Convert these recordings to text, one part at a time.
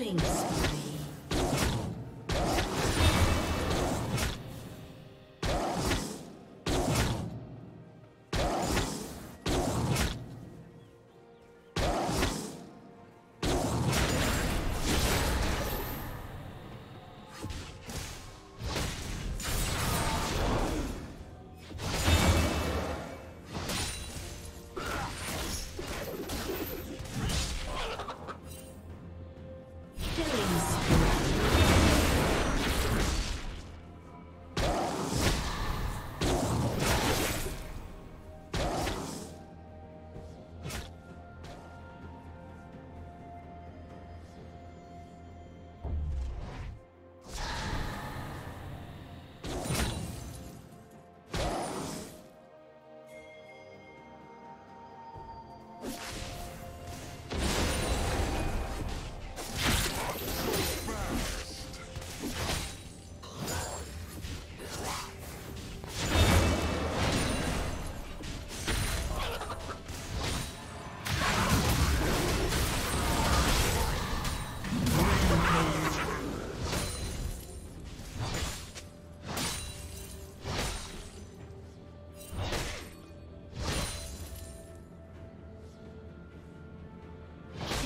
Killing. Yes.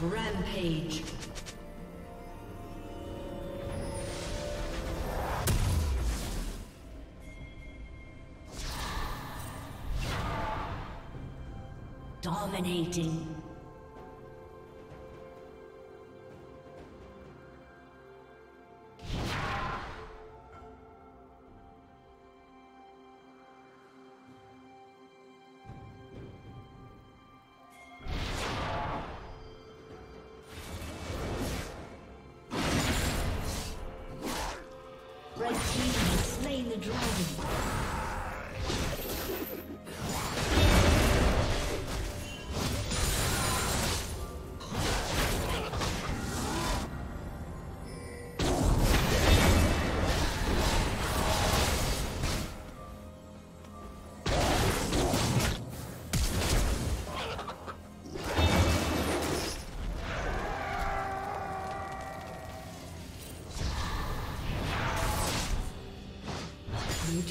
Rampage. Dominating. Dragon.